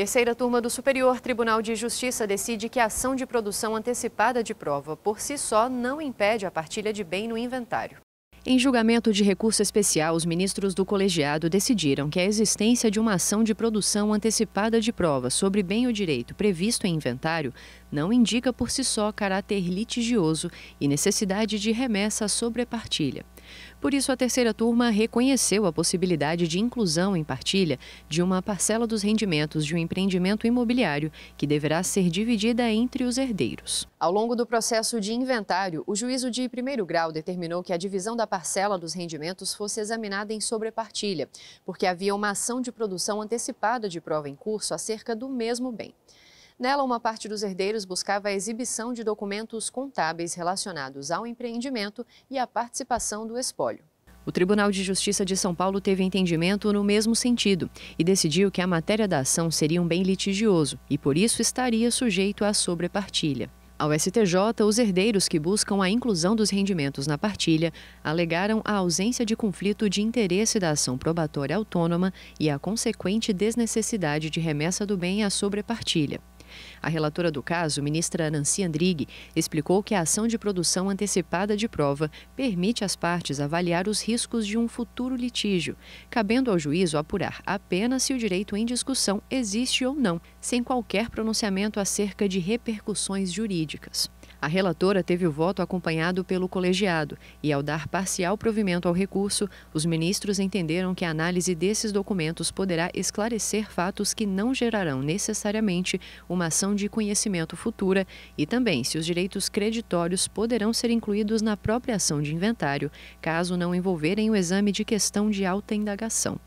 Terceira turma do Superior Tribunal de Justiça decide que a ação de produção antecipada de prova por si só não impede a partilha de bem no inventário. Em julgamento de recurso especial, os ministros do colegiado decidiram que a existência de uma ação de produção antecipada de prova sobre bem ou direito previsto em inventário não indica por si só caráter litigioso e necessidade de remessa sobre a partilha. Por isso, a terceira turma reconheceu a possibilidade de inclusão em partilha de uma parcela dos rendimentos de um empreendimento imobiliário que deverá ser dividida entre os herdeiros. Ao longo do processo de inventário, o juízo de primeiro grau determinou que a divisão da parcela dos rendimentos fosse examinada em sobrepartilha, porque havia uma ação de produção antecipada de prova em curso acerca do mesmo bem. Nela, uma parte dos herdeiros buscava a exibição de documentos contábeis relacionados ao empreendimento e à participação do espólio. O Tribunal de Justiça de São Paulo teve entendimento no mesmo sentido e decidiu que a matéria da ação seria um bem litigioso e, por isso, estaria sujeito à sobrepartilha. Ao STJ, os herdeiros que buscam a inclusão dos rendimentos na partilha alegaram a ausência de conflito de interesse da ação probatória autônoma e a consequente desnecessidade de remessa do bem à sobrepartilha. A relatora do caso, ministra Nancy Andrighi, explicou que a ação de produção antecipada de prova permite às partes avaliar os riscos de um futuro litígio, cabendo ao juízo apurar apenas se o direito em discussão existe ou não, sem qualquer pronunciamento acerca de repercussões jurídicas. A relatora teve o voto acompanhado pelo colegiado e, ao dar parcial provimento ao recurso, os ministros entenderam que a análise desses documentos poderá esclarecer fatos que não gerarão necessariamente uma ação de conhecimento futura e também se os direitos creditórios poderão ser incluídos na própria ação de inventário, caso não envolverem o exame de questão de alta indagação.